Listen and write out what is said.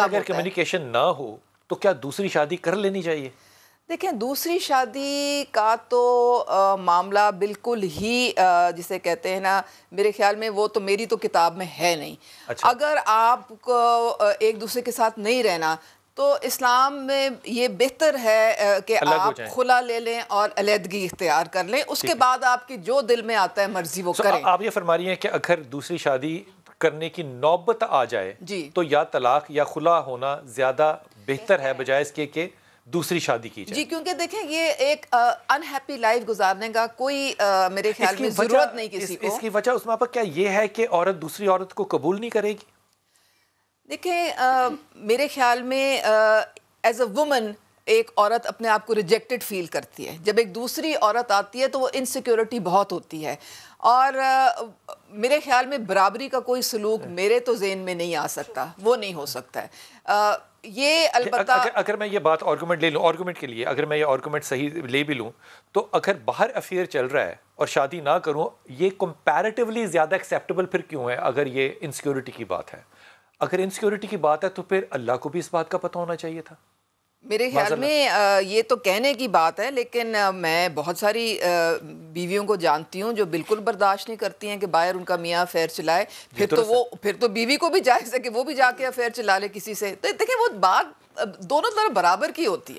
अगर कम्युनिकेशन ना हो तो क्या दूसरी शादी कर लेनी चाहिए? देखें दूसरी शादी का तो आ, मामला बिल्कुल ही आ, जिसे कहते हैं ना मेरे ख्याल में वो तो मेरी तो किताब में है नहीं। अच्छा। अगर आपको एक दूसरे के साथ नहीं रहना तो इस्लाम में ये बेहतर है कि आप खुला ले लें और अलहदगी इख्तियार कर लें। उसके बाद आपकी जो दिल में आता है मर्ज़ी वो करें। आप ये फरमा रही हैं कि अगर दूसरी शादी करने की नौबत आ जाए तो या तलाक या खुला होना ज़्यादा बेहतर है बजाय इसके कि दूसरी शादी की जाए। जी क्योंकि देखें ये एक अनहैप्पी लाइफ गुजारने का कोई आ, मेरे ख्याल में ज़रूरत नहीं किसी इस, को। इसकी वजह उसमें पर क्या ये है कि औरत दूसरी औरत को कबूल नहीं करेगी? देखें आ, मेरे ख्याल में एज अ वुमन एक औरत अपने आप को रिजेक्टेड फील करती है। जब एक दूसरी औरत आती है तो वो इनसिक्योरिटी बहुत होती है। और आ, मेरे ख्याल में बराबरी का कोई सलूक मेरे तो जेन में नहीं आ सकता। वो नहीं हो सकता है। आ, ये अलबत्ता अगर, अगर मैं ये बात आर्गूमेंट ले लूँ आर्गूमेंट के लिए अगर मैं ये आर्गूमेंट सही ले भी लूँ तो अगर बाहर अफेयर चल रहा है और शादी ना करूँ ये कंपैरेटिवली ज़्यादा एक्सेप्टेबल फिर क्यों है अगर ये इनसिक्योरिटी की बात है? अगर इनसिक्योरिटी की बात है तो फिर अल्लाह को भी इस बात का पता होना चाहिए था। मेरे ख्याल में ये तो कहने की बात है लेकिन मैं बहुत सारी बीवियों को जानती हूँ जो बिल्कुल बर्दाश्त नहीं करती हैं कि बाहर उनका मियाँ अफेयर चलाए फिर तो, तो वो फिर तो बीवी को भी जायज़ है कि वो भी जाके अफेयर चला ले किसी से। तो देखिए वो बात दोनों तरफ़ बराबर की होती है।